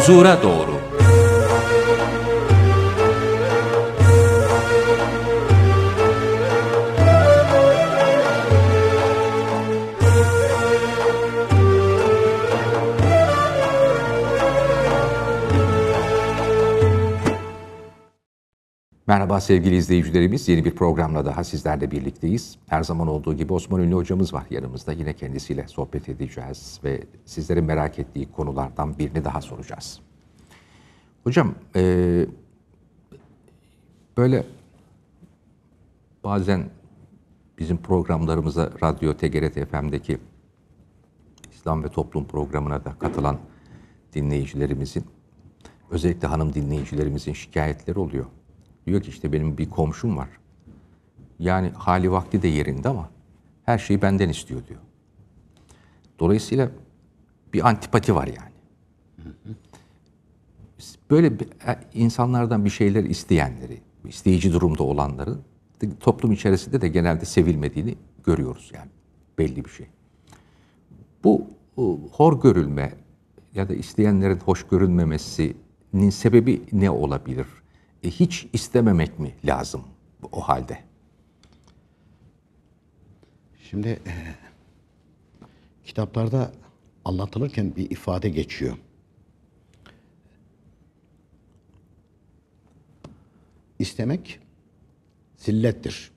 Usuratore. Sevgili izleyicilerimiz. Yeni bir programla daha sizlerle birlikteyiz. Her zaman olduğu gibi Osman Ünlü hocamız var yanımızda. Yine kendisiyle sohbet edeceğiz ve sizlerin merak ettiği konulardan birini daha soracağız. Hocam, e, böyle bazen bizim programlarımıza Radyo TGRT FM'deki İslam ve Toplum programına da katılan dinleyicilerimizin, özellikle hanım dinleyicilerimizin şikayetleri oluyor. Diyor ki işte benim bir komşum var. Yani hali vakti de yerinde ama her şeyi benden istiyor diyor. Dolayısıyla bir antipati var yani. Böyle e, insanlardan bir şeyler isteyenleri, isteyici durumda olanları toplum içerisinde de genelde sevilmediğini görüyoruz yani belli bir şey. Bu hor görülme ya da isteyenlerin hoş görülmemesinin sebebi ne olabilir? E, hiç istememek mi lazım o halde? Şimdi e, kitaplarda anlatılırken bir ifade geçiyor. İstemek zillettir.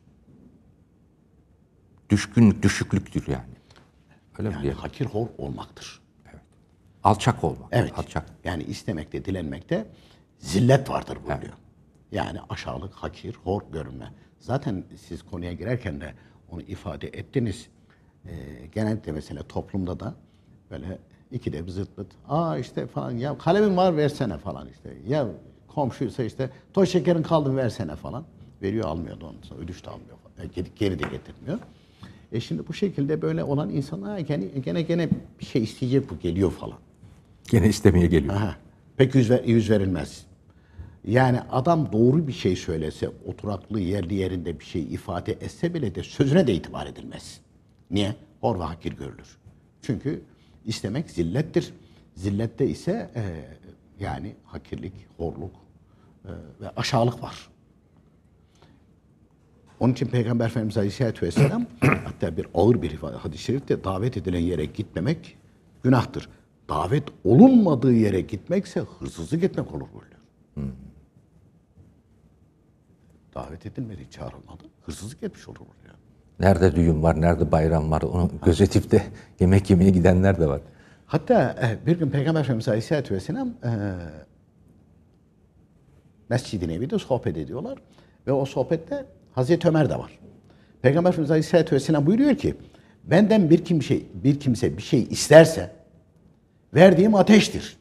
Düşkünlük, düşüklüktür yani. Öyle yani mi hakir hor olmaktır. Evet. Alçak olmak. Evet. Alçak. Yani istemekte, dilenmekte zillet vardır buyuruyor. Evet. Yani aşağılık, hakir, hor görünme. Zaten siz konuya girerken de onu ifade ettiniz. Ee, genellikle mesela toplumda da böyle iki de bir zıt. Aa işte falan ya kalemin var versene falan işte. Ya komşuysa işte toz şekerin kaldı versene falan. Veriyor almıyor da ondan sonra ödüş de almıyor falan. Geri, geri de getirmiyor. E şimdi bu şekilde böyle olan insanlar gene gene, gene bir şey isteyecek bu geliyor falan. Gene istemeye geliyor. Aha. Pek yüz, ver, yüz verilmez. Yani adam doğru bir şey söylese, oturaklı yerli yerinde bir şey ifade etse bile de sözüne de itibar edilmez. Niye? Hor ve hakir görülür. Çünkü istemek zillettir. Zillette ise e, yani hakirlik, horluk e, ve aşağılık var. Onun için Peygamber Efendimiz Aleyhisselatü Vesselam hatta bir ağır bir hadis-i şerifte davet edilen yere gitmemek günahtır. Davet olunmadığı yere gitmekse hırsızlık etmek olur buyuruyor. Hmm davet edilmedi, çağrılmadı. Hırsızlık etmiş olur yani. Nerede düğün var, nerede bayram var onu gözetip de yemek yemeye gidenler de var. Hatta e, bir gün Peygamber Efendimiz Aleyhisselatü Vesselam e, Mescid-i Nebi'de sohbet ediyorlar. Ve o sohbette Hazreti Ömer de var. Peygamber Efendimiz Aleyhisselatü Vesselam buyuruyor ki benden bir kimse, bir kimse bir şey isterse verdiğim ateştir.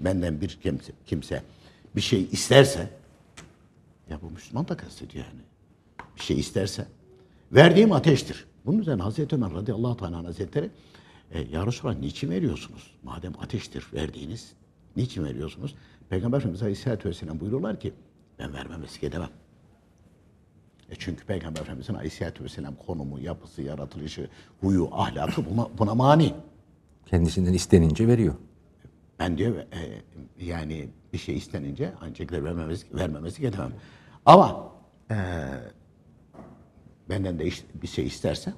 Benden bir kimse, kimse bir şey isterse ya bu Müslüman da kastediyor yani. Bir şey isterse. Verdiğim ateştir. Bunun üzerine Hazreti Ömer radıyallahu teala hazretleri e, Ya Resulallah niçin veriyorsunuz? Madem ateştir verdiğiniz, niçin veriyorsunuz? Peygamber Efendimiz Aleyhisselatü Vesselam buyuruyorlar ki ben vermemesi edemem. E çünkü Peygamber Efendimiz'in Aleyhisselatü Vesselam konumu, yapısı, yaratılışı, huyu, ahlakı buna, buna mani. Kendisinden istenince veriyor. Ben diyor e, yani bir şey istenince ancak vermemesi, vermemesi edemem. Ama e, benden de bir şey isterse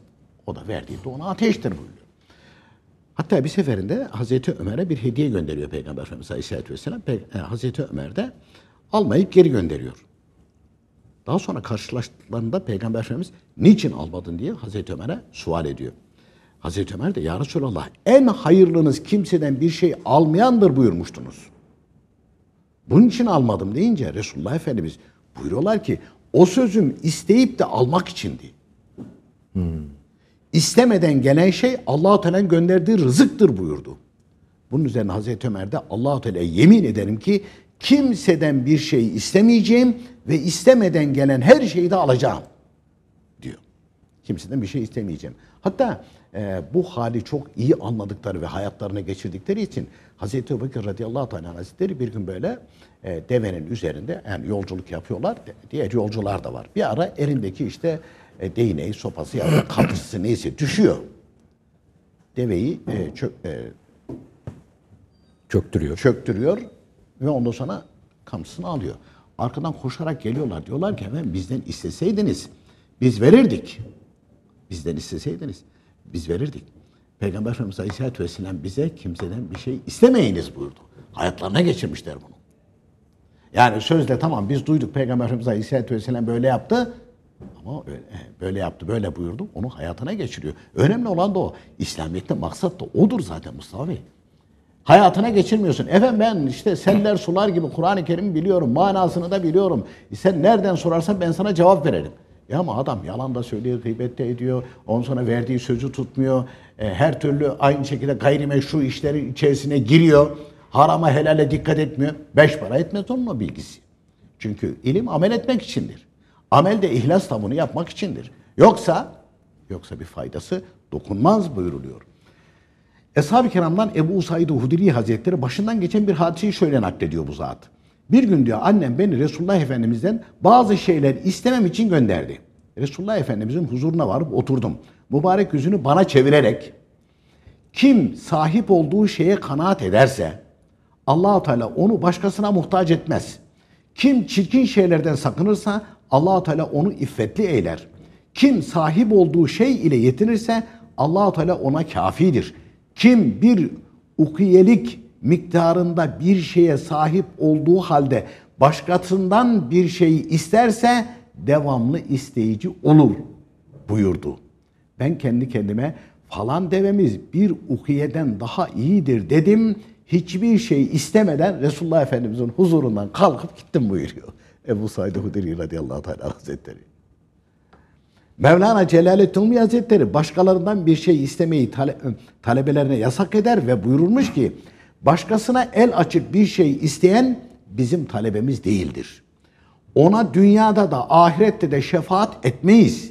o da verdiği de ona ateştir buyuruyor. Hatta bir seferinde Hazreti Ömer'e bir hediye gönderiyor Peygamber Efendimiz Aleyhisselatü Vesselam. Pe- e, Hazreti Ömer de almayıp geri gönderiyor. Daha sonra karşılaştıklarında Peygamber Efendimiz niçin almadın diye Hazreti Ömer'e sual ediyor. Hazreti Ömer de ya Resulallah en hayırlınız kimseden bir şey almayandır buyurmuştunuz. Bunun için almadım deyince Resulullah Efendimiz buyuruyorlar ki o sözüm isteyip de almak içindi. Hmm. İstemeden gelen şey Allah-u Teala'nın gönderdiği rızıktır buyurdu. Bunun üzerine Hazreti Ömer de Allah-u Teala'ya yemin ederim ki kimseden bir şey istemeyeceğim ve istemeden gelen her şeyi de alacağım diyor. Kimseden bir şey istemeyeceğim. Hatta e, bu hali çok iyi anladıkları ve hayatlarına geçirdikleri için Hazreti Ebubekir radıyallahu teala hazretleri bir gün böyle e, devenin üzerinde yani yolculuk yapıyorlar. Diğer yolcular da var. Bir ara elindeki işte e, değneği, sopası ya da kapısı neyse düşüyor. Deveyi e, çö, e, Çöktürüyor. çöktürüyor ve ondan sonra kamçısını alıyor. Arkadan koşarak geliyorlar. Diyorlar ki efendim bizden isteseydiniz biz verirdik. Bizden isteseydiniz biz verirdik. Peygamber Efendimiz Aleyhisselatü Vesselam bize kimseden bir şey istemeyiniz buyurdu. Hayatlarına geçirmişler bunu. Yani sözde tamam biz duyduk Peygamber Efendimiz Aleyhisselatü Vesselam böyle yaptı. Ama öyle, böyle yaptı, böyle buyurdu. Onu hayatına geçiriyor. Önemli olan da o. İslamiyet'te maksat da odur zaten Mustafa Bey. Hayatına geçirmiyorsun. Efendim ben işte seller sular gibi Kur'an-ı Kerim'i biliyorum. Manasını da biliyorum. Sen nereden sorarsan ben sana cevap verelim. Ya ama adam yalan da söylüyor, gıybet de ediyor. Ondan sonra verdiği sözü tutmuyor. E, her türlü aynı şekilde gayrimeşru işlerin içerisine giriyor. Harama helale dikkat etmiyor. Beş para etmez onun o bilgisi. Çünkü ilim amel etmek içindir. Amel de ihlas da bunu yapmak içindir. Yoksa yoksa bir faydası dokunmaz buyuruluyor. Eshab-ı kiramdan Ebu Said Hudri Hazretleri başından geçen bir hadiseyi şöyle naklediyor bu zat. Bir gün diyor annem beni Resulullah Efendimiz'den bazı şeyler istemem için gönderdi. Resulullah Efendimiz'in huzuruna varıp oturdum. Mübarek yüzünü bana çevirerek kim sahip olduğu şeye kanaat ederse Allahu Teala onu başkasına muhtaç etmez. Kim çirkin şeylerden sakınırsa Allahu Teala onu iffetli eyler. Kim sahip olduğu şey ile yetinirse Allahu Teala ona kafidir. Kim bir ukiyelik miktarında bir şeye sahip olduğu halde başkasından bir şey isterse devamlı isteyici olur buyurdu. Ben kendi kendime falan devemiz bir ukiyeden daha iyidir dedim. Hiçbir şey istemeden Resulullah Efendimizin huzurundan kalkıp gittim buyuruyor. Ebu Said Hudri radıyallahu teala hazretleri. Mevlana Celaleddin Rumi Hazretleri başkalarından bir şey istemeyi tale- talebelerine yasak eder ve buyurmuş ki başkasına el açık bir şey isteyen bizim talebemiz değildir. Ona dünyada da ahirette de şefaat etmeyiz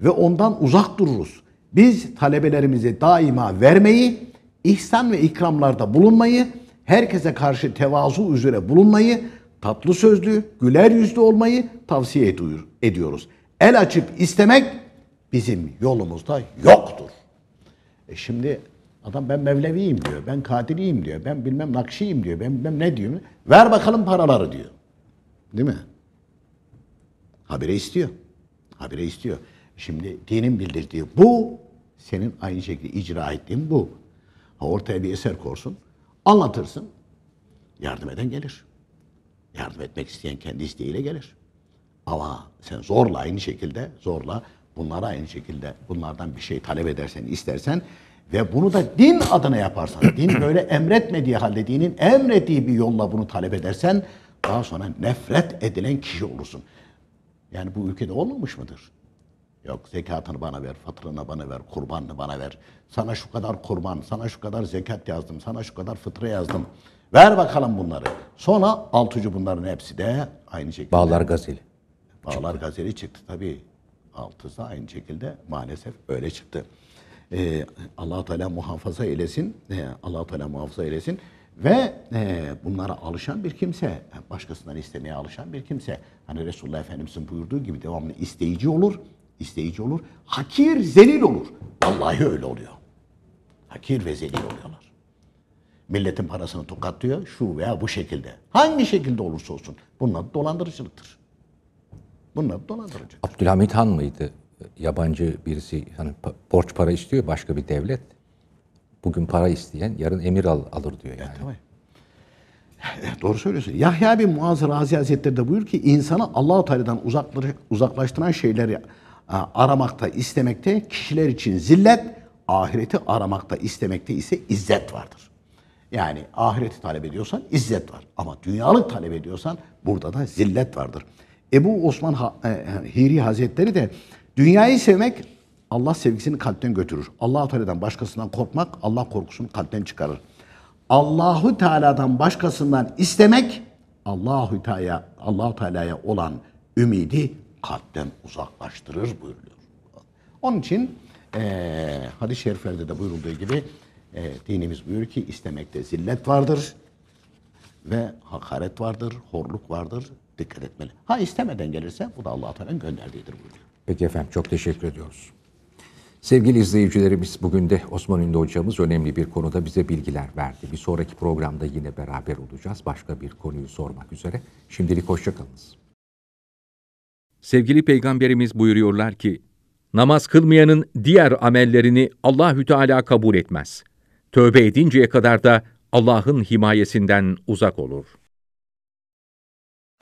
ve ondan uzak dururuz. Biz talebelerimize daima vermeyi, ihsan ve ikramlarda bulunmayı, herkese karşı tevazu üzere bulunmayı, tatlı sözlü, güler yüzlü olmayı tavsiye ediyor- ediyoruz. El açıp istemek bizim yolumuzda yoktur. E şimdi adam ben Mevleviyim diyor, ben Kadiriyim diyor, ben bilmem Nakşiyim diyor, ben bilmem ne diyor. Ver bakalım paraları diyor. Değil mi? Habire istiyor. Habire istiyor. Şimdi dinin bildirdiği bu, senin aynı şekilde icra ettiğin bu. Ha, ortaya bir eser korsun, anlatırsın, yardım eden gelir. Yardım etmek isteyen kendi isteğiyle gelir. Ama sen zorla aynı şekilde, zorla bunlara aynı şekilde bunlardan bir şey talep edersen, istersen ve bunu da din adına yaparsan, din böyle emretmediği halde dinin emrettiği bir yolla bunu talep edersen daha sonra nefret edilen kişi olursun. Yani bu ülkede olmamış mıdır? Yok zekatını bana ver, fatrını bana ver, kurbanını bana ver. Sana şu kadar kurban, sana şu kadar zekat yazdım, sana şu kadar fıtra yazdım. Ver bakalım bunları. Sonra altıcı bunların hepsi de aynı şekilde. Bağlar Gazeli. Bağlar gazeli çıktı tabii. Altısı aynı şekilde maalesef öyle çıktı. Ee, allah Teala muhafaza eylesin. Ee, allah Teala muhafaza eylesin. Ve e, bunlara alışan bir kimse, başkasından istemeye alışan bir kimse. Hani Resulullah Efendimiz'in buyurduğu gibi devamlı isteyici olur, isteyici olur. Hakir, zelil olur. Vallahi öyle oluyor. Hakir ve zelil oluyorlar. Milletin parasını tokatlıyor şu veya bu şekilde. Hangi şekilde olursa olsun. Bunlar dolandırıcılıktır. Bunlar dolandırıcı. Abdülhamit Han mıydı? Yabancı birisi hani borç para istiyor başka bir devlet. Bugün para isteyen yarın emir al, alır diyor yani. Tamam. Eh, Doğru söylüyorsun. Yahya bin Muaz Razi Hazretleri de buyur ki insanı Allahu Teala'dan uzaklaştıran şeyleri aramakta, istemekte kişiler için zillet, ahireti aramakta, istemekte ise izzet vardır. Yani ahireti talep ediyorsan izzet var. Ama dünyalık talep ediyorsan burada da zillet vardır. Ebu Osman e, Hiri Hazretleri de dünyayı sevmek Allah sevgisini kalpten götürür. Allah-u Teala'dan başkasından korkmak Allah korkusunu kalpten çıkarır. Allahu Teala'dan başkasından istemek Allahu Teala Allahu Teala'ya olan ümidi kalpten uzaklaştırır buyuruyor. Onun için eee hadis-i şeriflerde de buyurulduğu gibi eee, dinimiz buyuruyor ki istemekte zillet vardır ve hakaret vardır, horluk vardır. Dikkat etmeli. Ha istemeden gelirse bu da Allah Teala'nın gönderdiğidir buyuruyor. Peki efendim çok teşekkür ediyoruz. Sevgili izleyicilerimiz bugün de Osman Ünlü hocamız önemli bir konuda bize bilgiler verdi. Bir sonraki programda yine beraber olacağız. Başka bir konuyu sormak üzere. Şimdilik hoşçakalınız. Sevgili Peygamberimiz buyuruyorlar ki, namaz kılmayanın diğer amellerini Allahü Teala kabul etmez. Tövbe edinceye kadar da Allah'ın himayesinden uzak olur.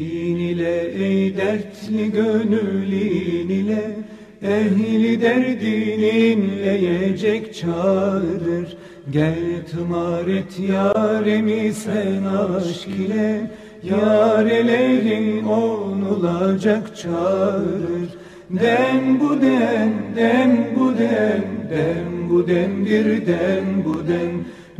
Din ile ey dertli gönülin ile Ehli derdin yiyecek çağırır Gel tımar et yaremi sen aşk ile Yarelerin onulacak çağırır Den bu den, den bu den, den bu dendir den bu den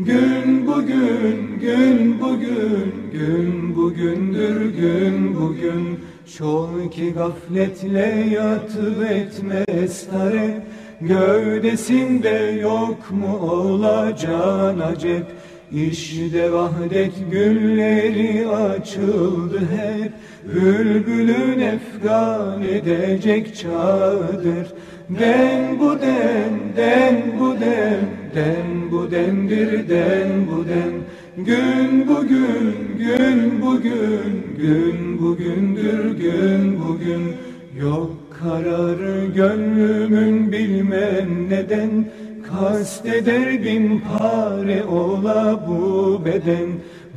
Gün bugün, gün bugün, gün bugündür gün bugün. Şol gafletle yatıp etmez tare Gövdesinde yok mu olacağın acep? İşte vahdet gülleri açıldı hep Bülbülün efgan edecek çadır Den bu den, den bu den, den bu dendir den bu den Gün bugün, gün bugün, gün bugündür gün bugün. Yok kararı gönlümün bilmem neden. Kasteder bin pare ola bu beden.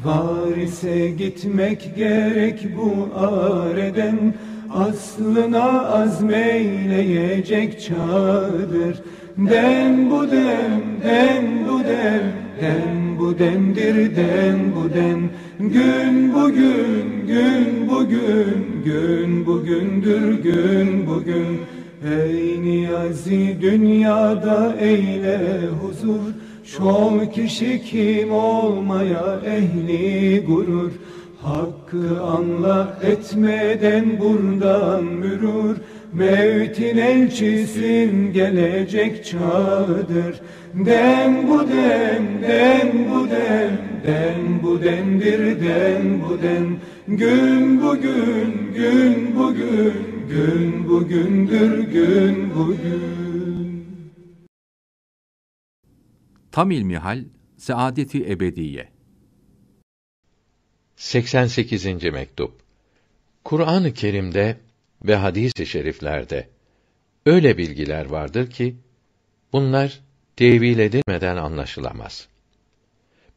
Var ise gitmek gerek bu areden. Aslına azmeyleyecek çadır Den bu dem, den bu dem, den bu demdir den bu den Gün bugün, gün bugün, gün bugündür gün bugün Ey niyazi dünyada eyle huzur. Şol kişi kim olmaya ehli gurur. Hakkı anla etmeden buradan mürür Mevtin elçisin gelecek çağdır Den bu den, den bu den, den bu dendir den bu den Gün bugün, gün bugün, gün bugündür gün bugün Tam ilmihal, saadeti ebediye. 88. mektup. Kur'an-ı Kerim'de ve hadis-i şeriflerde öyle bilgiler vardır ki bunlar tevil edilmeden anlaşılamaz.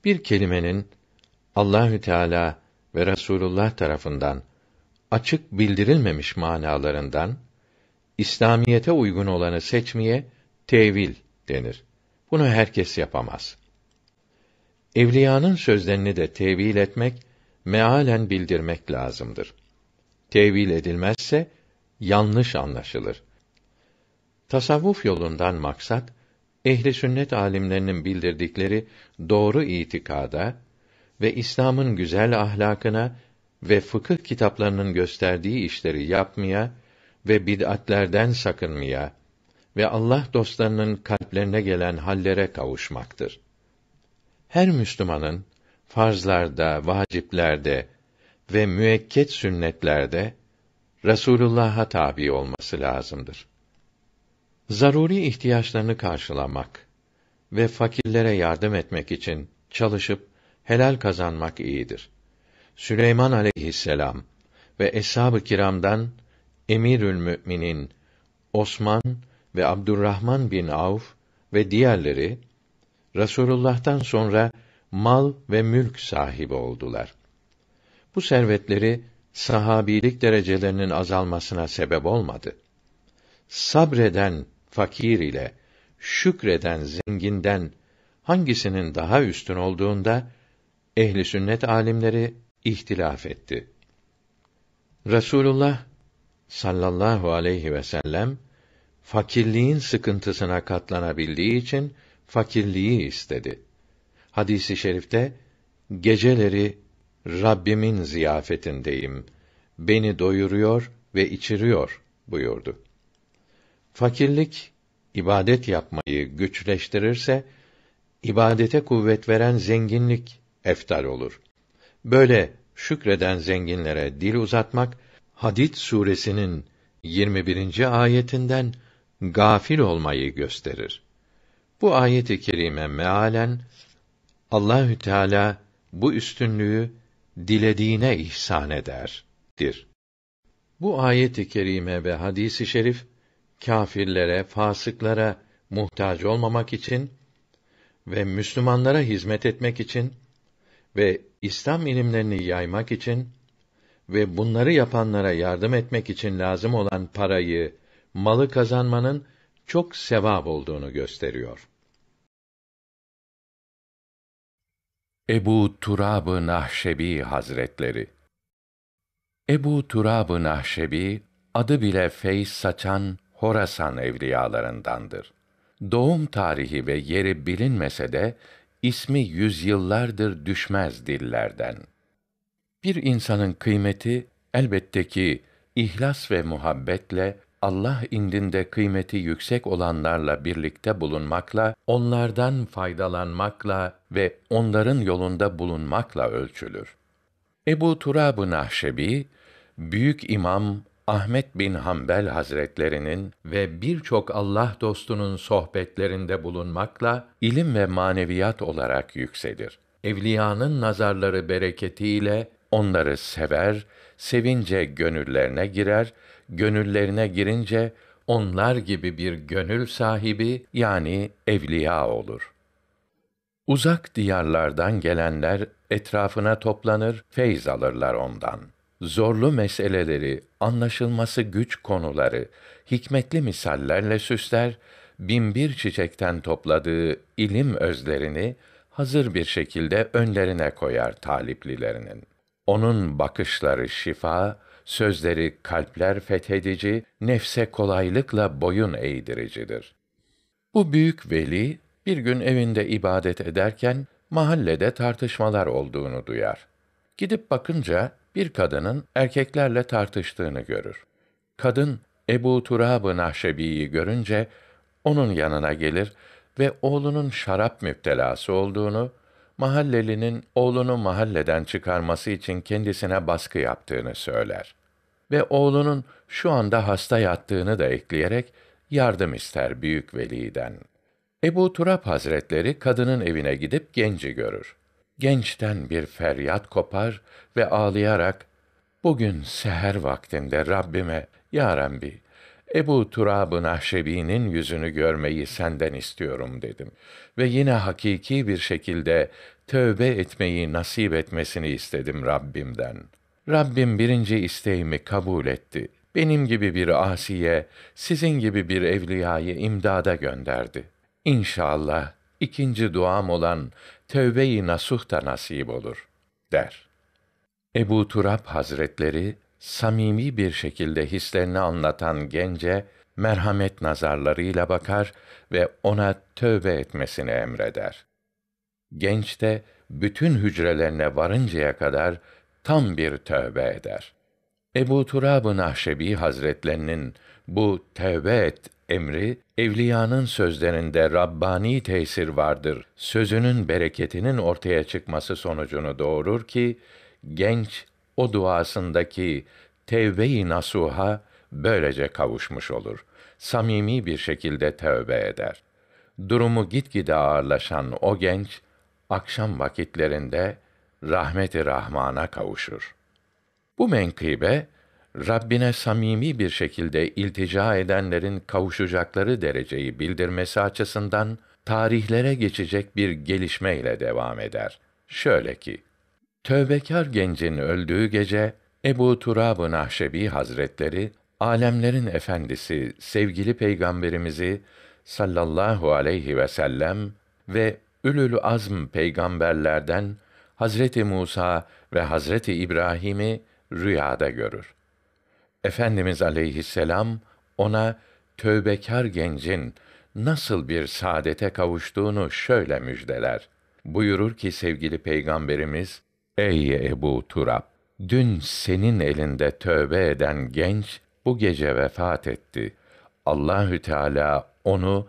Bir kelimenin Allahü Teala ve Resulullah tarafından açık bildirilmemiş manalarından İslamiyete uygun olanı seçmeye tevil denir. Bunu herkes yapamaz. Evliyanın sözlerini de tevil etmek, mealen bildirmek lazımdır. Tevil edilmezse yanlış anlaşılır. Tasavvuf yolundan maksat ehli sünnet alimlerinin bildirdikleri doğru itikada ve İslam'ın güzel ahlakına ve fıkıh kitaplarının gösterdiği işleri yapmaya ve bid'atlerden sakınmaya ve Allah dostlarının kalplerine gelen hallere kavuşmaktır. Her Müslümanın farzlarda, vaciplerde ve müekket sünnetlerde Resulullah'a tabi olması lazımdır. Zaruri ihtiyaçlarını karşılamak ve fakirlere yardım etmek için çalışıp helal kazanmak iyidir. Süleyman aleyhisselam ve eshab-ı kiramdan Emirül Müminin Osman ve Abdurrahman bin Avf ve diğerleri Resulullah'tan sonra mal ve mülk sahibi oldular. Bu servetleri sahabilik derecelerinin azalmasına sebep olmadı. Sabreden fakir ile şükreden zenginden hangisinin daha üstün olduğunda ehli sünnet alimleri ihtilaf etti. Resulullah sallallahu aleyhi ve sellem fakirliğin sıkıntısına katlanabildiği için fakirliği istedi. Hadisi şerifte geceleri Rabbimin ziyafetindeyim. Beni doyuruyor ve içiriyor buyurdu. Fakirlik ibadet yapmayı güçleştirirse ibadete kuvvet veren zenginlik eftal olur. Böyle şükreden zenginlere dil uzatmak Hadid suresinin 21. ayetinden gafil olmayı gösterir. Bu ayet-i kerime mealen Allahü Teala bu üstünlüğü dilediğine ihsan ederdir. Bu ayet-i kerime ve hadisi şerif kâfirlere, fasıklara muhtaç olmamak için ve Müslümanlara hizmet etmek için ve İslam ilimlerini yaymak için ve bunları yapanlara yardım etmek için lazım olan parayı, malı kazanmanın çok sevap olduğunu gösteriyor. Ebu Turab-ı Nahşebi Hazretleri Ebu Turab-ı Nahşebi adı bile feyz saçan Horasan evliyalarındandır. Doğum tarihi ve yeri bilinmese de ismi yüzyıllardır düşmez dillerden. Bir insanın kıymeti elbette ki ihlas ve muhabbetle Allah indinde kıymeti yüksek olanlarla birlikte bulunmakla, onlardan faydalanmakla ve onların yolunda bulunmakla ölçülür. Ebu Turab-ı Nahşebi, büyük imam Ahmet bin Hanbel Hazretlerinin ve birçok Allah dostunun sohbetlerinde bulunmakla ilim ve maneviyat olarak yükselir. Evliyanın nazarları bereketiyle onları sever, sevince gönüllerine girer, gönüllerine girince onlar gibi bir gönül sahibi yani evliya olur. Uzak diyarlardan gelenler etrafına toplanır, feyz alırlar ondan. Zorlu meseleleri, anlaşılması güç konuları, hikmetli misallerle süsler, binbir çiçekten topladığı ilim özlerini hazır bir şekilde önlerine koyar taliplilerinin. Onun bakışları şifa, sözleri kalpler fethedici, nefse kolaylıkla boyun eğdiricidir. Bu büyük veli bir gün evinde ibadet ederken mahallede tartışmalar olduğunu duyar. Gidip bakınca bir kadının erkeklerle tartıştığını görür. Kadın Ebu Turab-ı Nahşebi'yi görünce onun yanına gelir ve oğlunun şarap müptelası olduğunu, mahallelinin oğlunu mahalleden çıkarması için kendisine baskı yaptığını söyler. Ve oğlunun şu anda hasta yattığını da ekleyerek yardım ister büyük veliden. Ebu Turab Hazretleri kadının evine gidip genci görür. Gençten bir feryat kopar ve ağlayarak bugün seher vaktinde Rabbime ya Rabbi Ebu Turab-ı Nahşebi'nin yüzünü görmeyi senden istiyorum dedim. Ve yine hakiki bir şekilde tövbe etmeyi nasip etmesini istedim Rabbimden. Rabbim birinci isteğimi kabul etti. Benim gibi bir asiye, sizin gibi bir evliyayı imdada gönderdi. İnşallah ikinci duam olan tövbe-i nasuh da nasip olur, der. Ebu Turab Hazretleri, samimi bir şekilde hislerini anlatan gence, merhamet nazarlarıyla bakar ve ona tövbe etmesini emreder. Genç de bütün hücrelerine varıncaya kadar tam bir tövbe eder. Ebu Turab-ı Nahşebi Hazretlerinin bu tövbe et emri evliyanın sözlerinde rabbani tesir vardır. Sözünün bereketinin ortaya çıkması sonucunu doğurur ki genç o duasındaki tevbe-i nasuha böylece kavuşmuş olur. Samimi bir şekilde tövbe eder. Durumu gitgide ağırlaşan o genç akşam vakitlerinde rahmet-i rahmana kavuşur. Bu menkıbe Rabbine samimi bir şekilde iltica edenlerin kavuşacakları dereceyi bildirmesi açısından tarihlere geçecek bir gelişmeyle devam eder. Şöyle ki, tövbekar gencin öldüğü gece Ebu Turab-ı Nahşebi Hazretleri alemlerin efendisi sevgili peygamberimizi sallallahu aleyhi ve sellem ve ülül azm peygamberlerden Hazreti Musa ve Hazreti İbrahim'i rüyada görür. Efendimiz aleyhisselam ona tövbekar gencin nasıl bir saadete kavuştuğunu şöyle müjdeler. Buyurur ki sevgili peygamberimiz, Ey Ebu Turab! Dün senin elinde tövbe eden genç bu gece vefat etti. Allahü Teala onu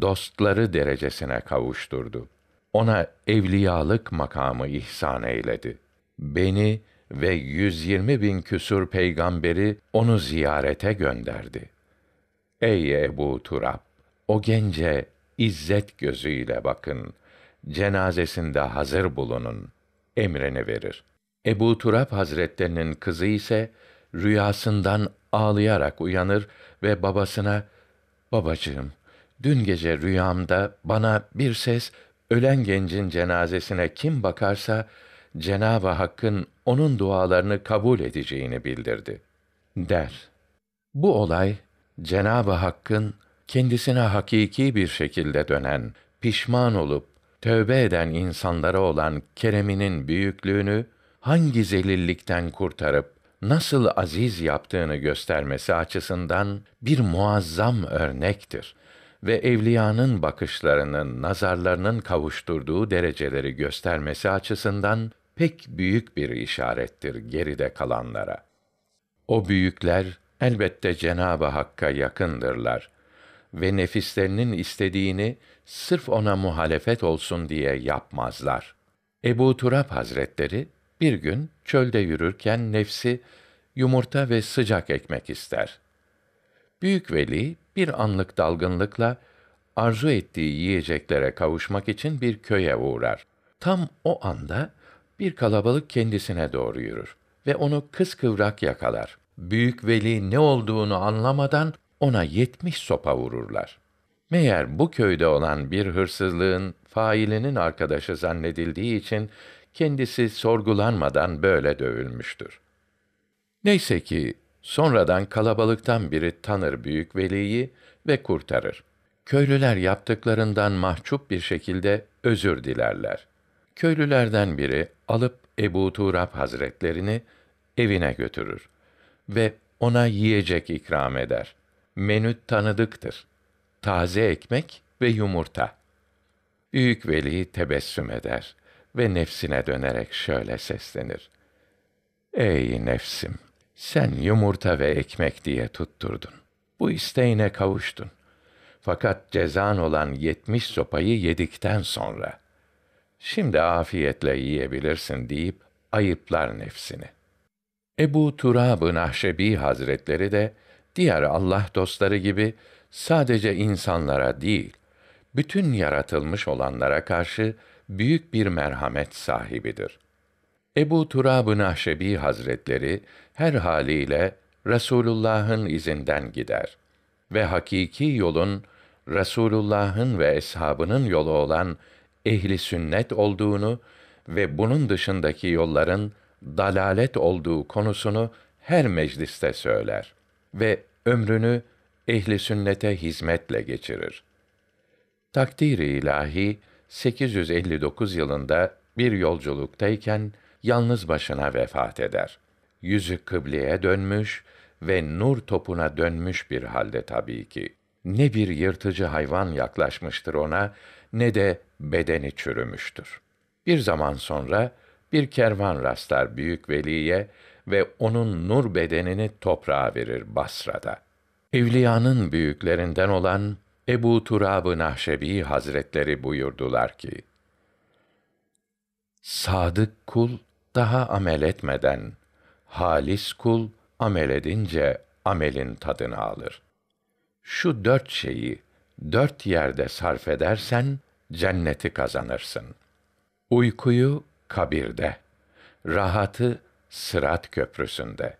dostları derecesine kavuşturdu. Ona evliyalık makamı ihsan eyledi. Beni ve 120 bin küsur peygamberi onu ziyarete gönderdi. Ey Ebu Turab! O gence izzet gözüyle bakın. Cenazesinde hazır bulunun. Emrini verir. Ebu Turab Hazretlerinin kızı ise rüyasından ağlayarak uyanır ve babasına Babacığım, dün gece rüyamda bana bir ses ölen gencin cenazesine kim bakarsa Cenab-ı Hakk'ın onun dualarını kabul edeceğini bildirdi der. Bu olay Cenab-ı Hakk'ın kendisine hakiki bir şekilde dönen, pişman olup tövbe eden insanlara olan kereminin büyüklüğünü hangi zelillikten kurtarıp nasıl aziz yaptığını göstermesi açısından bir muazzam örnektir ve evliyanın bakışlarının, nazarlarının kavuşturduğu dereceleri göstermesi açısından pek büyük bir işarettir geride kalanlara. O büyükler elbette Cenabı Hakk'a yakındırlar ve nefislerinin istediğini sırf ona muhalefet olsun diye yapmazlar. Ebu Turab Hazretleri bir gün çölde yürürken nefsi yumurta ve sıcak ekmek ister. Büyük veli bir anlık dalgınlıkla arzu ettiği yiyeceklere kavuşmak için bir köye uğrar. Tam o anda bir kalabalık kendisine doğru yürür ve onu kıskıvrak yakalar. Büyük veli ne olduğunu anlamadan ona yetmiş sopa vururlar. Meğer bu köyde olan bir hırsızlığın failinin arkadaşı zannedildiği için kendisi sorgulanmadan böyle dövülmüştür. Neyse ki sonradan kalabalıktan biri tanır büyük veliyi ve kurtarır. Köylüler yaptıklarından mahcup bir şekilde özür dilerler. Köylülerden biri alıp Ebu Turab Hazretlerini evine götürür ve ona yiyecek ikram eder. Menü tanıdıktır. Taze ekmek ve yumurta. Büyük veli tebessüm eder ve nefsine dönerek şöyle seslenir. Ey nefsim! Sen yumurta ve ekmek diye tutturdun. Bu isteğine kavuştun. Fakat cezan olan yetmiş sopayı yedikten sonra. Şimdi afiyetle yiyebilirsin deyip ayıplar nefsini. Ebu Turab-ı Nahşebi Hazretleri de diğer Allah dostları gibi sadece insanlara değil, bütün yaratılmış olanlara karşı büyük bir merhamet sahibidir. Ebu Turab-ı Nahşebi Hazretleri her haliyle Resulullah'ın izinden gider ve hakiki yolun Resulullah'ın ve eshabının yolu olan ehli sünnet olduğunu ve bunun dışındaki yolların dalalet olduğu konusunu her mecliste söyler ve ömrünü ehli sünnete hizmetle geçirir. Takdiri ilahi 859 yılında bir yolculuktayken yalnız başına vefat eder. Yüzü kıbleye dönmüş ve nur topuna dönmüş bir halde tabii ki. Ne bir yırtıcı hayvan yaklaşmıştır ona ne de bedeni çürümüştür. Bir zaman sonra bir kervan rastlar büyük veliye ve onun nur bedenini toprağa verir Basra'da. Evliyanın büyüklerinden olan Ebu Turab-ı Nahşebi Hazretleri buyurdular ki, Sadık kul daha amel etmeden, halis kul amel edince amelin tadını alır. Şu dört şeyi dört yerde sarf edersen cenneti kazanırsın. Uykuyu kabirde, rahatı sırat köprüsünde,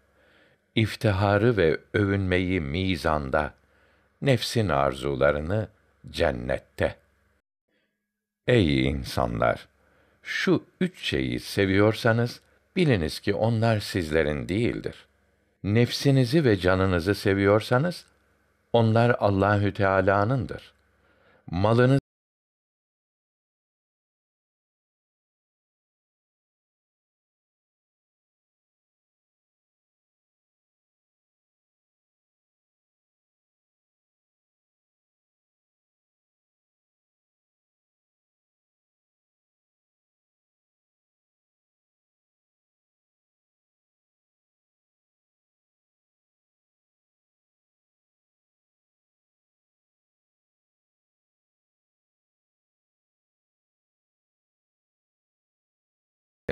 iftiharı ve övünmeyi mizanda, nefsin arzularını cennette. Ey insanlar! Şu üç şeyi seviyorsanız, biliniz ki onlar sizlerin değildir. Nefsinizi ve canınızı seviyorsanız, onlar Allahü Teala'nındır. Malınız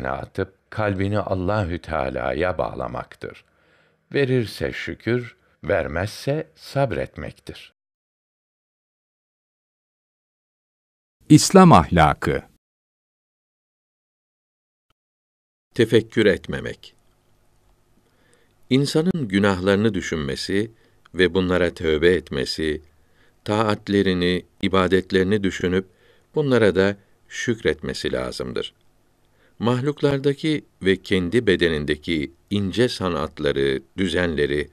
atıp kalbini Allahü Teala'ya bağlamaktır. Verirse şükür, vermezse sabretmektir. İslam ahlakı Tefekkür etmemek. İnsanın günahlarını düşünmesi ve bunlara tövbe etmesi, taatlerini, ibadetlerini düşünüp bunlara da şükretmesi lazımdır. Mahluklardaki ve kendi bedenindeki ince sanatları, düzenleri,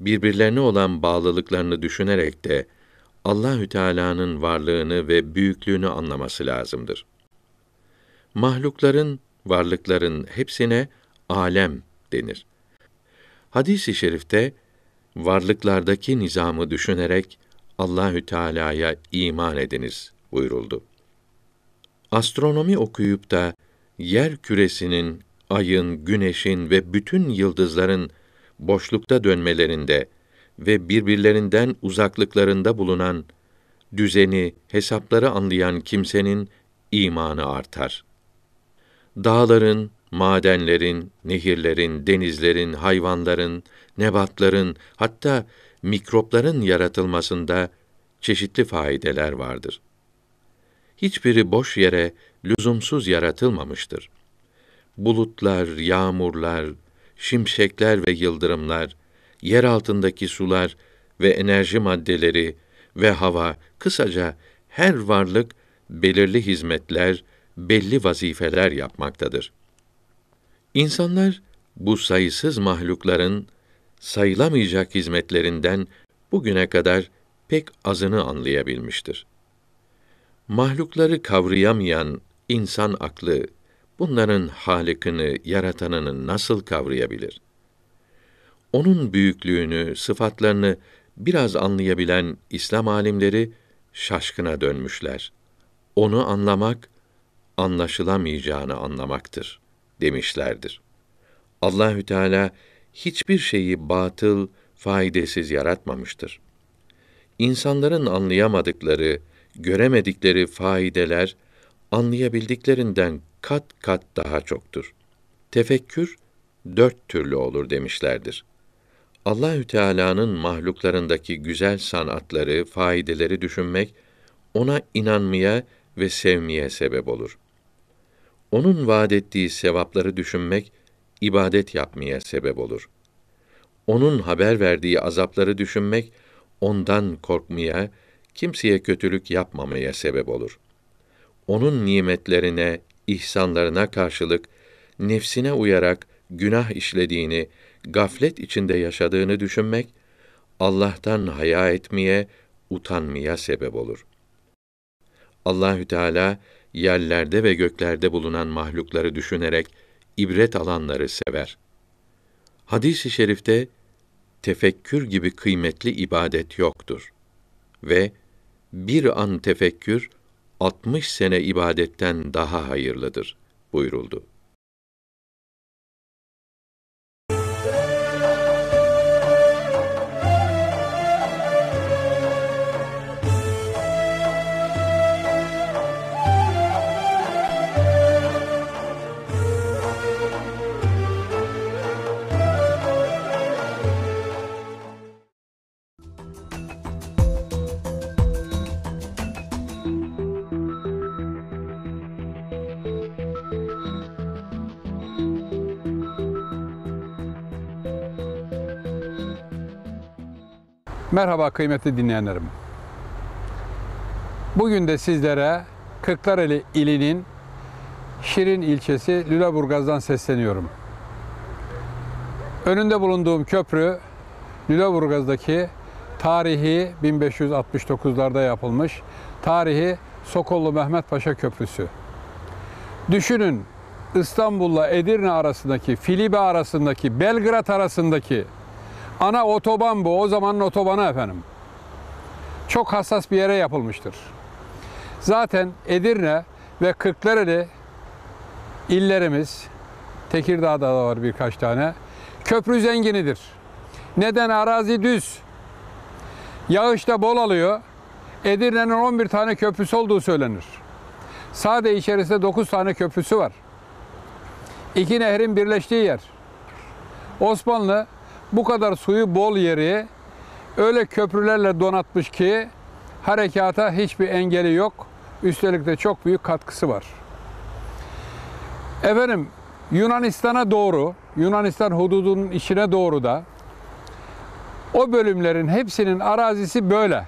birbirlerine olan bağlılıklarını düşünerek de Allahü Teala'nın varlığını ve büyüklüğünü anlaması lazımdır. Mahlukların, varlıkların hepsine alem denir. Hadis-i şerifte varlıklardaki nizamı düşünerek Allahü Teala'ya iman ediniz buyuruldu. Astronomi okuyup da yer küresinin, ayın, güneşin ve bütün yıldızların boşlukta dönmelerinde ve birbirlerinden uzaklıklarında bulunan düzeni, hesapları anlayan kimsenin imanı artar. Dağların, madenlerin, nehirlerin, denizlerin, hayvanların, nebatların, hatta mikropların yaratılmasında çeşitli faydeler vardır. Hiçbiri boş yere lüzumsuz yaratılmamıştır. Bulutlar, yağmurlar, şimşekler ve yıldırımlar, yer altındaki sular ve enerji maddeleri ve hava, kısaca her varlık belirli hizmetler, belli vazifeler yapmaktadır. İnsanlar bu sayısız mahlukların sayılamayacak hizmetlerinden bugüne kadar pek azını anlayabilmiştir. Mahlukları kavrayamayan insan aklı bunların halikini, yaratanını nasıl kavrayabilir? Onun büyüklüğünü, sıfatlarını biraz anlayabilen İslam alimleri şaşkına dönmüşler. Onu anlamak anlaşılamayacağını anlamaktır demişlerdir. Allahü Teala hiçbir şeyi batıl, faydasız yaratmamıştır. İnsanların anlayamadıkları, göremedikleri faydeler anlayabildiklerinden kat kat daha çoktur. Tefekkür dört türlü olur demişlerdir. Allahü Teala'nın mahluklarındaki güzel sanatları, faydeleri düşünmek ona inanmaya ve sevmeye sebep olur. Onun vaad ettiği sevapları düşünmek ibadet yapmaya sebep olur. Onun haber verdiği azapları düşünmek ondan korkmaya, kimseye kötülük yapmamaya sebep olur. Onun nimetlerine, ihsanlarına karşılık nefsine uyarak günah işlediğini, gaflet içinde yaşadığını düşünmek Allah'tan haya etmeye, utanmaya sebep olur. Allahü Teala yerlerde ve göklerde bulunan mahlukları düşünerek ibret alanları sever. Hadis-i şerifte tefekkür gibi kıymetli ibadet yoktur ve bir an tefekkür 60 sene ibadetten daha hayırlıdır buyuruldu. Merhaba kıymetli dinleyenlerim. Bugün de sizlere Kırklareli ilinin Şirin ilçesi Lüleburgaz'dan sesleniyorum. Önünde bulunduğum köprü Lüleburgaz'daki tarihi 1569'larda yapılmış tarihi Sokollu Mehmet Paşa Köprüsü. Düşünün İstanbul'la Edirne arasındaki, Filibe arasındaki, Belgrad arasındaki Ana otoban bu. O zamanın otobanı efendim. Çok hassas bir yere yapılmıştır. Zaten Edirne ve Kırklareli illerimiz, Tekirdağ'da da var birkaç tane, köprü zenginidir. Neden? Arazi düz. Yağış da bol alıyor. Edirne'nin 11 tane köprüsü olduğu söylenir. Sade içerisinde 9 tane köprüsü var. İki nehrin birleştiği yer. Osmanlı bu kadar suyu bol yeri öyle köprülerle donatmış ki harekata hiçbir engeli yok. Üstelik de çok büyük katkısı var. Efendim Yunanistan'a doğru, Yunanistan hududunun içine doğru da o bölümlerin hepsinin arazisi böyle.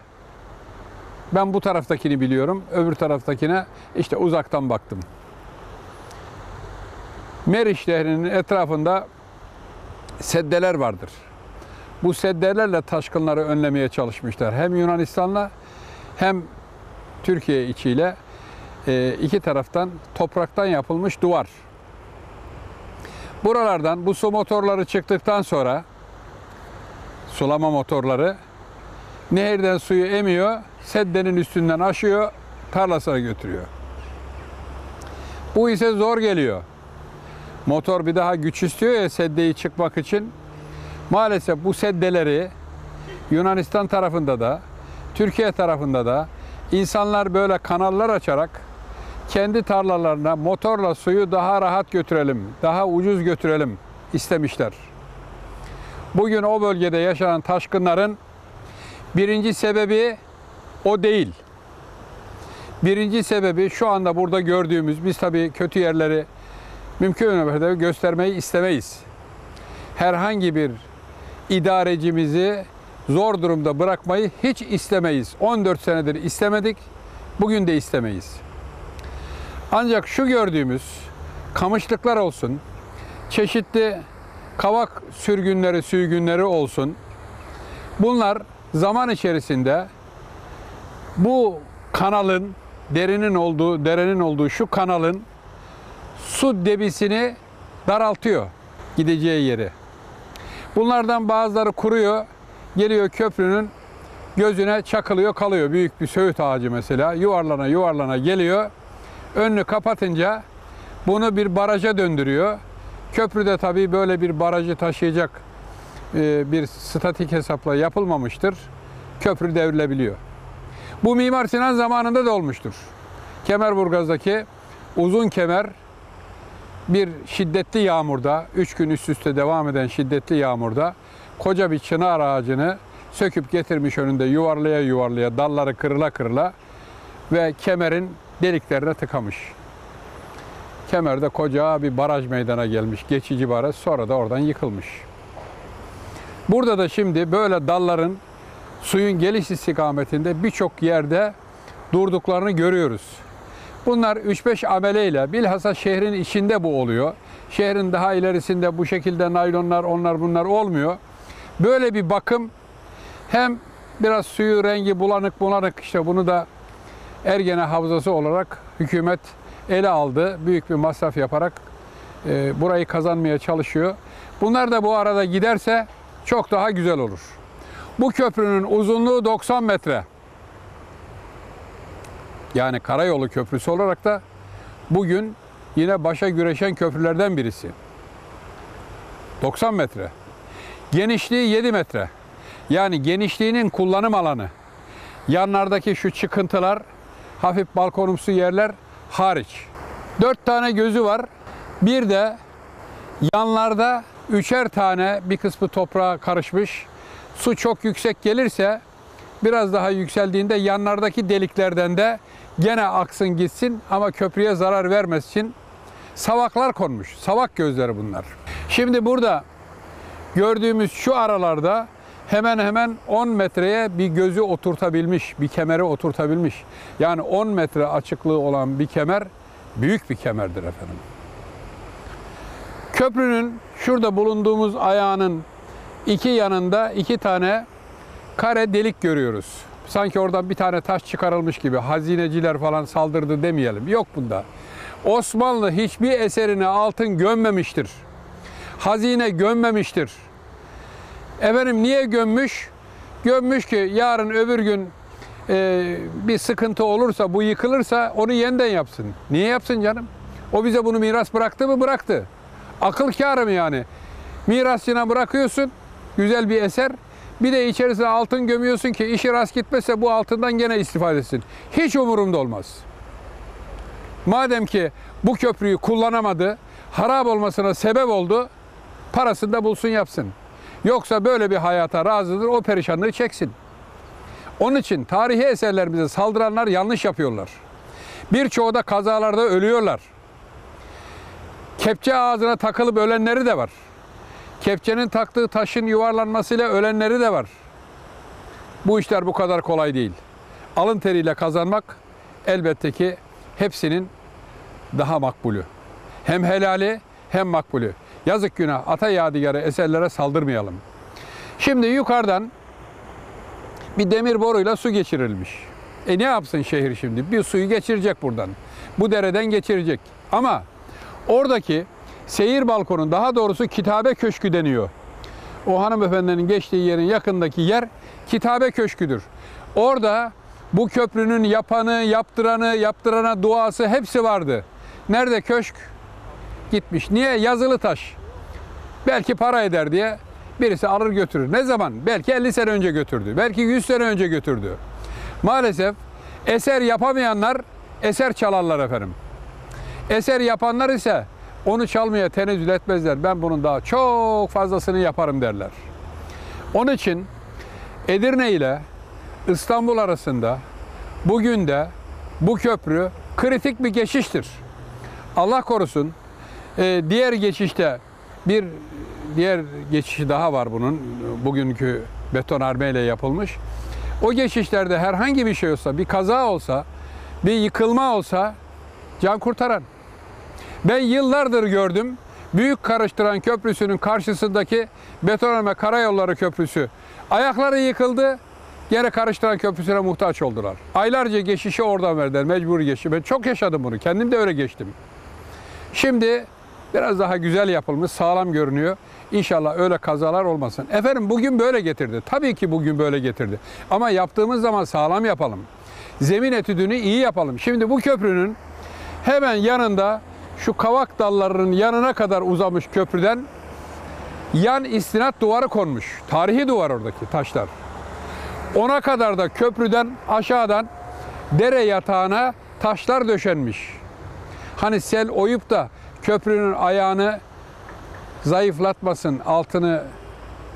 Ben bu taraftakini biliyorum, öbür taraftakine işte uzaktan baktım. Meriç Nehri'nin etrafında seddeler vardır. Bu seddelerle taşkınları önlemeye çalışmışlar. Hem Yunanistan'la hem Türkiye içiyle e, iki taraftan topraktan yapılmış duvar. Buralardan bu su motorları çıktıktan sonra sulama motorları nehirden suyu emiyor, seddenin üstünden aşıyor, tarlasına götürüyor. Bu ise zor geliyor. Motor bir daha güç istiyor ya seddeyi çıkmak için. Maalesef bu seddeleri Yunanistan tarafında da, Türkiye tarafında da insanlar böyle kanallar açarak kendi tarlalarına motorla suyu daha rahat götürelim, daha ucuz götürelim istemişler. Bugün o bölgede yaşanan taşkınların birinci sebebi o değil. Birinci sebebi şu anda burada gördüğümüz, biz tabii kötü yerleri mümkün mertebe göstermeyi istemeyiz. Herhangi bir idarecimizi zor durumda bırakmayı hiç istemeyiz. 14 senedir istemedik, bugün de istemeyiz. Ancak şu gördüğümüz kamışlıklar olsun, çeşitli kavak sürgünleri, sürgünleri olsun. Bunlar zaman içerisinde bu kanalın, derinin olduğu, derenin olduğu şu kanalın su debisini daraltıyor gideceği yeri. Bunlardan bazıları kuruyor, geliyor köprünün gözüne çakılıyor kalıyor. Büyük bir söğüt ağacı mesela yuvarlana yuvarlana geliyor. Önünü kapatınca bunu bir baraja döndürüyor. Köprüde tabii böyle bir barajı taşıyacak e, bir statik hesapla yapılmamıştır. Köprü devrilebiliyor. Bu Mimar Sinan zamanında da olmuştur. Kemerburgaz'daki uzun kemer bir şiddetli yağmurda, üç gün üst üste devam eden şiddetli yağmurda koca bir çınar ağacını söküp getirmiş önünde yuvarlaya yuvarlaya, dalları kırıla kırıla ve kemerin deliklerine tıkamış. Kemerde koca bir baraj meydana gelmiş, geçici baraj, sonra da oradan yıkılmış. Burada da şimdi böyle dalların suyun geliş istikametinde birçok yerde durduklarını görüyoruz. Bunlar 3-5 ameleyle bilhassa şehrin içinde bu oluyor. Şehrin daha ilerisinde bu şekilde naylonlar onlar bunlar olmuyor. Böyle bir bakım hem biraz suyu rengi bulanık bulanık işte bunu da Ergene Havzası olarak hükümet ele aldı. Büyük bir masraf yaparak e, burayı kazanmaya çalışıyor. Bunlar da bu arada giderse çok daha güzel olur. Bu köprünün uzunluğu 90 metre. Yani karayolu köprüsü olarak da bugün yine başa güreşen köprülerden birisi. 90 metre. Genişliği 7 metre. Yani genişliğinin kullanım alanı. Yanlardaki şu çıkıntılar, hafif balkonumsu yerler hariç. 4 tane gözü var. Bir de yanlarda üçer tane bir kısmı toprağa karışmış. Su çok yüksek gelirse biraz daha yükseldiğinde yanlardaki deliklerden de gene aksın gitsin ama köprüye zarar vermez için savaklar konmuş. Savak gözleri bunlar. Şimdi burada gördüğümüz şu aralarda hemen hemen 10 metreye bir gözü oturtabilmiş, bir kemeri oturtabilmiş. Yani 10 metre açıklığı olan bir kemer büyük bir kemerdir efendim. Köprünün şurada bulunduğumuz ayağının iki yanında iki tane kare delik görüyoruz. Sanki oradan bir tane taş çıkarılmış gibi hazineciler falan saldırdı demeyelim. Yok bunda. Osmanlı hiçbir eserine altın gömmemiştir. Hazine gömmemiştir. Efendim niye gömmüş? Gömmüş ki yarın öbür gün e, bir sıkıntı olursa, bu yıkılırsa onu yeniden yapsın. Niye yapsın canım? O bize bunu miras bıraktı mı? Bıraktı. Akıl kârı mı yani? Mirasçına bırakıyorsun, güzel bir eser. Bir de içerisine altın gömüyorsun ki işi rast gitmezse bu altından gene istifade etsin. Hiç umurumda olmaz. Madem ki bu köprüyü kullanamadı, harap olmasına sebep oldu, parasını da bulsun yapsın. Yoksa böyle bir hayata razıdır, o perişanlığı çeksin. Onun için tarihi eserlerimize saldıranlar yanlış yapıyorlar. Birçoğu da kazalarda ölüyorlar. Kepçe ağzına takılıp ölenleri de var. Kepçenin taktığı taşın yuvarlanmasıyla ölenleri de var. Bu işler bu kadar kolay değil. Alın teriyle kazanmak elbette ki hepsinin daha makbulü. Hem helali hem makbulü. Yazık günah ata yadigarı eserlere saldırmayalım. Şimdi yukarıdan bir demir boruyla su geçirilmiş. E ne yapsın şehir şimdi? Bir suyu geçirecek buradan. Bu dereden geçirecek. Ama oradaki seyir balkonu daha doğrusu kitabe köşkü deniyor. O hanımefendinin geçtiği yerin yakındaki yer kitabe köşküdür. Orada bu köprünün yapanı, yaptıranı, yaptırana duası hepsi vardı. Nerede köşk? Gitmiş. Niye? Yazılı taş. Belki para eder diye birisi alır götürür. Ne zaman? Belki 50 sene önce götürdü. Belki 100 sene önce götürdü. Maalesef eser yapamayanlar eser çalarlar efendim. Eser yapanlar ise onu çalmaya tenezzül etmezler. Ben bunun daha çok fazlasını yaparım derler. Onun için Edirne ile İstanbul arasında bugün de bu köprü kritik bir geçiştir. Allah korusun e, diğer geçişte bir diğer geçişi daha var bunun. Bugünkü betonarme ile yapılmış. O geçişlerde herhangi bir şey olsa, bir kaza olsa, bir yıkılma olsa can kurtaran. Ben yıllardır gördüm. Büyük Karıştıran Köprüsü'nün karşısındaki betonarme karayolları köprüsü. Ayakları yıkıldı. Gene Karıştıran Köprüsü'ne muhtaç oldular. Aylarca geçişi oradan verdiler. Mecburi geçişi. Ben çok yaşadım bunu. Kendim de öyle geçtim. Şimdi biraz daha güzel yapılmış, sağlam görünüyor. İnşallah öyle kazalar olmasın. Efendim bugün böyle getirdi. Tabii ki bugün böyle getirdi. Ama yaptığımız zaman sağlam yapalım. Zemin etüdünü iyi yapalım. Şimdi bu köprünün hemen yanında şu kavak dallarının yanına kadar uzamış köprüden yan istinat duvarı konmuş. Tarihi duvar oradaki taşlar. Ona kadar da köprüden aşağıdan dere yatağına taşlar döşenmiş. Hani sel oyup da köprünün ayağını zayıflatmasın, altını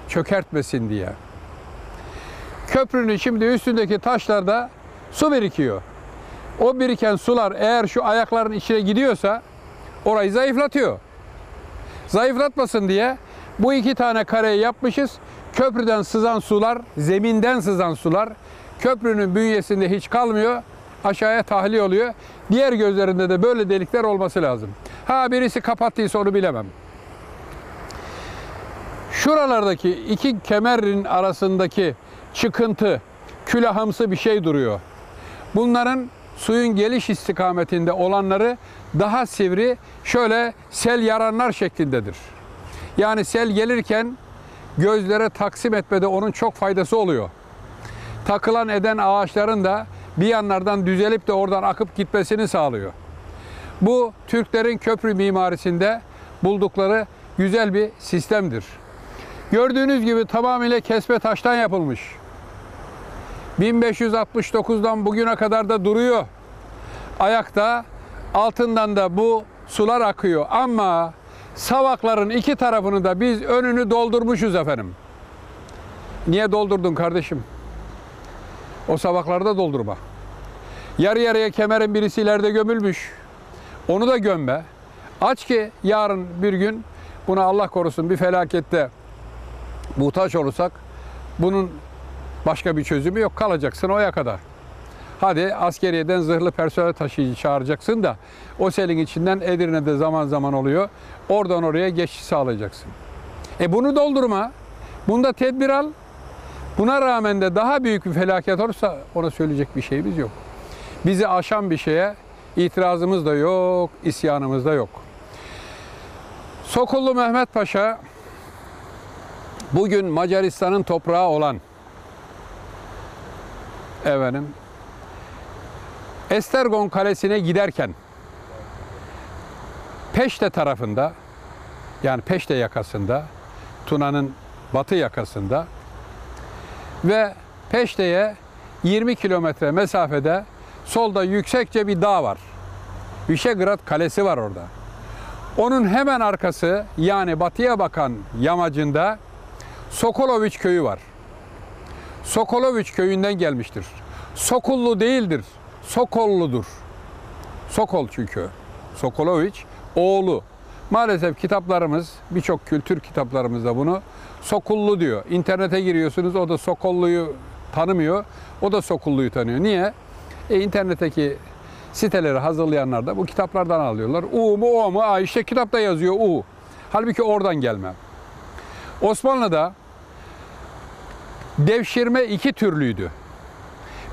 çökertmesin diye. Köprünün şimdi üstündeki taşlarda su birikiyor. O biriken sular eğer şu ayakların içine gidiyorsa orayı zayıflatıyor. Zayıflatmasın diye bu iki tane kareyi yapmışız. Köprüden sızan sular, zeminden sızan sular köprünün bünyesinde hiç kalmıyor. Aşağıya tahliye oluyor. Diğer gözlerinde de böyle delikler olması lazım. Ha birisi kapattıysa onu bilemem. Şuralardaki iki kemerin arasındaki çıkıntı, külahımsı bir şey duruyor. Bunların suyun geliş istikametinde olanları daha sivri, şöyle sel yaranlar şeklindedir. Yani sel gelirken gözlere taksim etmede onun çok faydası oluyor. Takılan eden ağaçların da bir yanlardan düzelip de oradan akıp gitmesini sağlıyor. Bu Türklerin köprü mimarisinde buldukları güzel bir sistemdir. Gördüğünüz gibi tamamıyla kesme taştan yapılmış. 1569'dan bugüne kadar da duruyor. Ayakta altından da bu sular akıyor ama savakların iki tarafını da biz önünü doldurmuşuz efendim. Niye doldurdun kardeşim? O savakları da doldurma. Yarı yarıya kemerin birisi ileride gömülmüş. Onu da gömme. Aç ki yarın bir gün buna Allah korusun bir felakette muhtaç olursak bunun başka bir çözümü yok. Kalacaksın oya kadar. Hadi askeriyeden zırhlı personel taşıyıcı çağıracaksın da o selin içinden Edirne'de zaman zaman oluyor. Oradan oraya geçiş sağlayacaksın. E bunu doldurma. Bunda tedbir al. Buna rağmen de daha büyük bir felaket olursa ona söyleyecek bir şeyimiz yok. Bizi aşan bir şeye itirazımız da yok, isyanımız da yok. Sokullu Mehmet Paşa bugün Macaristan'ın toprağı olan efendim Estergon Kalesi'ne giderken Peşte tarafında yani Peşte yakasında Tuna'nın batı yakasında ve Peşte'ye 20 kilometre mesafede solda yüksekçe bir dağ var. Vişegrad Kalesi var orada. Onun hemen arkası yani batıya bakan yamacında Sokoloviç köyü var. Sokoloviç köyünden gelmiştir. Sokullu değildir, Sokolludur. Sokol çünkü. Sokoloviç oğlu. Maalesef kitaplarımız, birçok kültür kitaplarımızda bunu Sokullu diyor. İnternete giriyorsunuz, o da Sokollu'yu tanımıyor, o da Sokullu'yu tanıyor. Niye? E, internetteki siteleri hazırlayanlar da bu kitaplardan alıyorlar. U mu O mu? Aa, işte kitapta yazıyor U. Halbuki oradan gelme. Osmanlı'da devşirme iki türlüydü.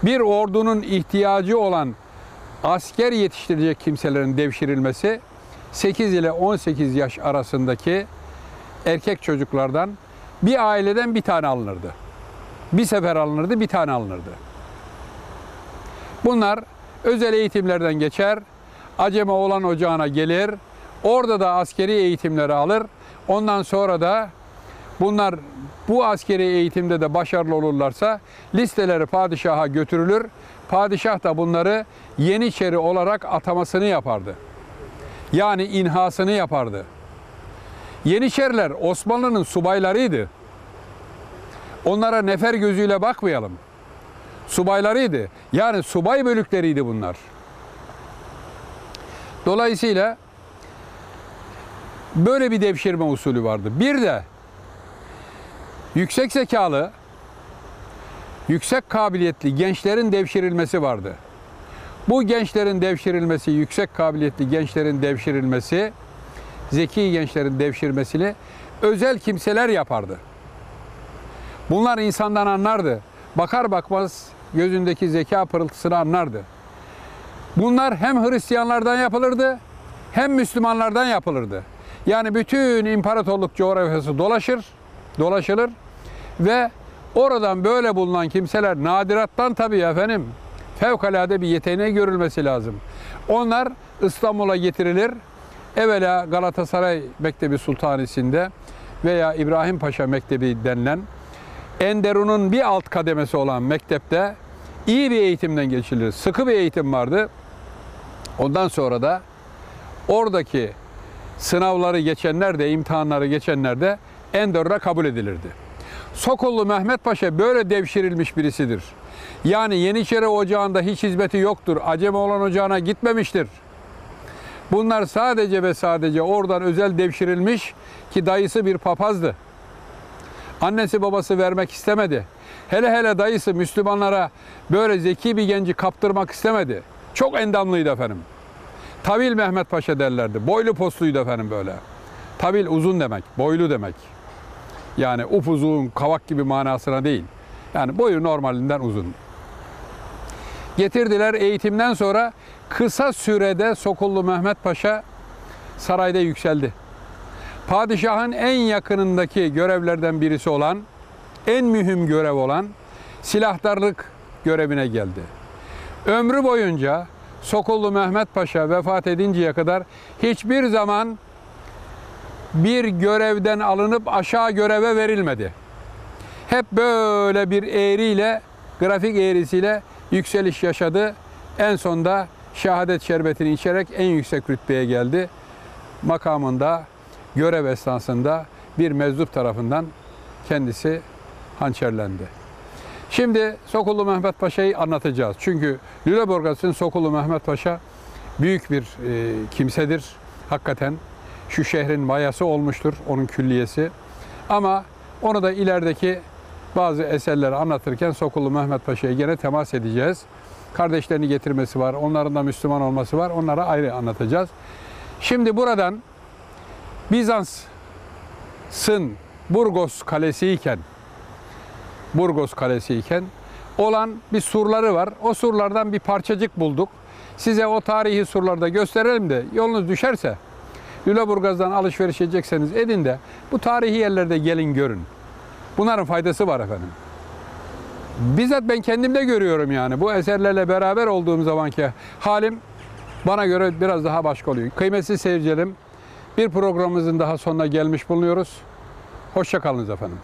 Bir ordunun ihtiyacı olan asker yetiştirecek kimselerin devşirilmesi 8 ile 18 yaş arasındaki erkek çocuklardan bir aileden bir tane alınırdı. Bir sefer alınırdı, bir tane alınırdı. Bunlar özel eğitimlerden geçer, Aceme olan ocağına gelir, orada da askeri eğitimleri alır. Ondan sonra da bunlar bu askeri eğitimde de başarılı olurlarsa listeleri padişaha götürülür. Padişah da bunları Yeniçeri olarak atamasını yapardı. Yani inhasını yapardı. Yeniçeriler Osmanlı'nın subaylarıydı. Onlara nefer gözüyle bakmayalım. Subaylarıydı. Yani subay bölükleriydi bunlar. Dolayısıyla böyle bir devşirme usulü vardı. Bir de yüksek zekalı, yüksek kabiliyetli gençlerin devşirilmesi vardı. Bu gençlerin devşirilmesi, yüksek kabiliyetli gençlerin devşirilmesi, zeki gençlerin devşirmesini özel kimseler yapardı. Bunlar insandan anlardı. Bakar bakmaz gözündeki zeka pırıltısını anlardı. Bunlar hem Hristiyanlardan yapılırdı hem Müslümanlardan yapılırdı. Yani bütün imparatorluk coğrafyası dolaşır, dolaşılır ve oradan böyle bulunan kimseler nadirattan tabii efendim fevkalade bir yeteneği görülmesi lazım. Onlar İstanbul'a getirilir. Evvela Galatasaray Mektebi Sultanisi'nde veya İbrahim Paşa Mektebi denilen Enderun'un bir alt kademesi olan mektepte iyi bir eğitimden geçirilir. Sıkı bir eğitim vardı. Ondan sonra da oradaki sınavları geçenler de, imtihanları geçenler de Endor'a kabul edilirdi. Sokollu Mehmet Paşa böyle devşirilmiş birisidir. Yani Yeniçeri Ocağı'nda hiç hizmeti yoktur. Acemoğlan Ocağı'na gitmemiştir. Bunlar sadece ve sadece oradan özel devşirilmiş ki dayısı bir papazdı. Annesi babası vermek istemedi. Hele hele dayısı Müslümanlara böyle zeki bir genci kaptırmak istemedi. Çok endamlıydı efendim. Tavil Mehmet Paşa derlerdi. Boylu postuydu efendim böyle. Tavil uzun demek, boylu demek. Yani upuzun, kavak gibi manasına değil. Yani boyu normalinden uzun. Getirdiler eğitimden sonra kısa sürede Sokullu Mehmet Paşa sarayda yükseldi. Padişahın en yakınındaki görevlerden birisi olan, en mühim görev olan silahtarlık görevine geldi. Ömrü boyunca Sokullu Mehmet Paşa vefat edinceye kadar hiçbir zaman bir görevden alınıp aşağı göreve verilmedi. Hep böyle bir eğriyle, grafik eğrisiyle yükseliş yaşadı. En sonda şehadet şerbetini içerek en yüksek rütbeye geldi. Makamında, görev esnasında bir meczup tarafından kendisi hançerlendi. Şimdi Sokullu Mehmet Paşa'yı anlatacağız. Çünkü Lüleburgaz'ın Sokullu Mehmet Paşa büyük bir e, kimsedir. Hakikaten şu şehrin mayası olmuştur, onun külliyesi. Ama onu da ilerideki bazı eserleri anlatırken Sokullu Mehmet Paşa'ya gene temas edeceğiz. Kardeşlerini getirmesi var, onların da Müslüman olması var. Onlara ayrı anlatacağız. Şimdi buradan Bizans'ın Burgos Kalesi iken Burgos Kalesi iken olan bir surları var. O surlardan bir parçacık bulduk. Size o tarihi surlarda gösterelim de yolunuz düşerse Lüleburgaz'dan alışveriş edecekseniz edin de bu tarihi yerlerde gelin görün. Bunların faydası var efendim. Bizzat ben kendimde görüyorum yani. Bu eserlerle beraber olduğum zamanki halim bana göre biraz daha başka oluyor. Kıymetli seyircilerim, bir programımızın daha sonuna gelmiş bulunuyoruz. Hoşça kalınız efendim.